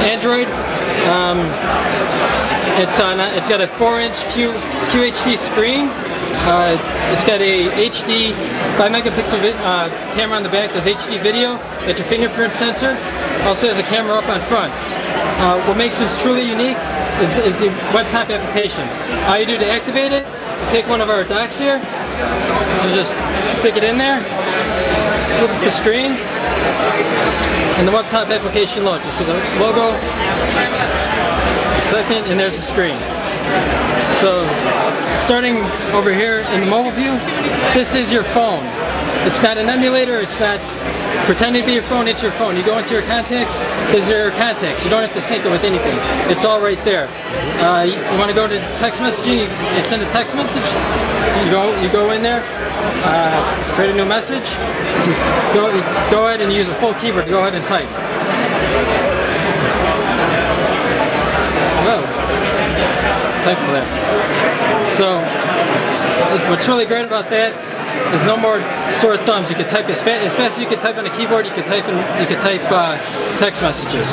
Android. Um, it's on. It's got a 4-inch Q, QHD screen. Uh, it's got a HD 5 megapixel uh, camera on the back. Does HD video. It's your fingerprint sensor. Also has a camera up on front. Uh, what makes this truly unique is, is the web-top application. All you do to activate it, take one of our docks here, and just stick it in there, flip the screen, and the web-top application launches. You see the logo, second, and there's the screen. So, starting over here in the mobile view, this is your phone. It's not an emulator, it's not pretending to be your phone, it's your phone. You go into your contacts, are your contacts. You don't have to sync it with anything. It's all right there. Uh, you, you want to go to text messaging, you send a text message, you go, you go in there, uh, create a new message, go, go ahead and use a full keyboard to go ahead and type. Type for that. So, what's really great about that is no more sore thumbs. You can type as fast as, fast as you can type on a keyboard. You can type in, you can type uh, text messages.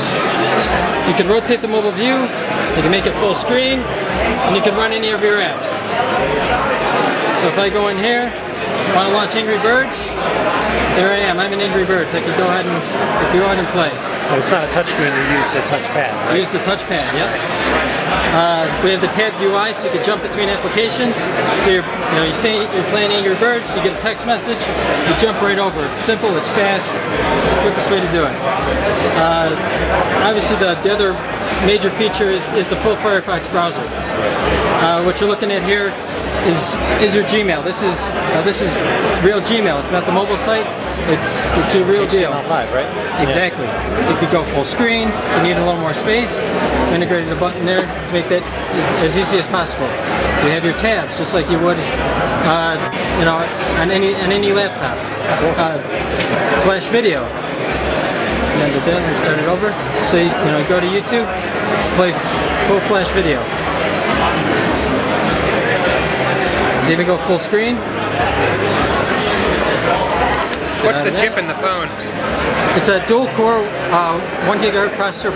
You can rotate the mobile view. You can make it full screen, and you can run any of your apps. So if I go in here, want to launch Angry Birds, there I am. I'm in Angry Birds. I can go ahead and go ahead and play. But it's not a touchscreen, you use the touchpad. I use the touchpad, yep. Uh, we have the tabbed UI so you can jump between applications. So you're, you know, you say you're playing Angry Birds, you get a text message, you jump right over. It's simple, it's fast, it's the quickest way to do it. Uh, obviously the, the other major feature is, is the full Firefox browser. Uh, what you're looking at here is is your Gmail. This is uh, this is real Gmail. It's not the mobile site. It's it's your real deal. HTML5, right? Exactly. If you go full screen. You need a little more space. Integrated a button there to make that as, as easy as possible. You have your tabs just like you would, uh, you know, on any on any laptop. Uh, flash video. And then did that and start it over. So you, you know, go to YouTube, play full flash video. Did even go full screen. What's the Uh, chip in the phone? It's a dual core, uh, one gigahertz processor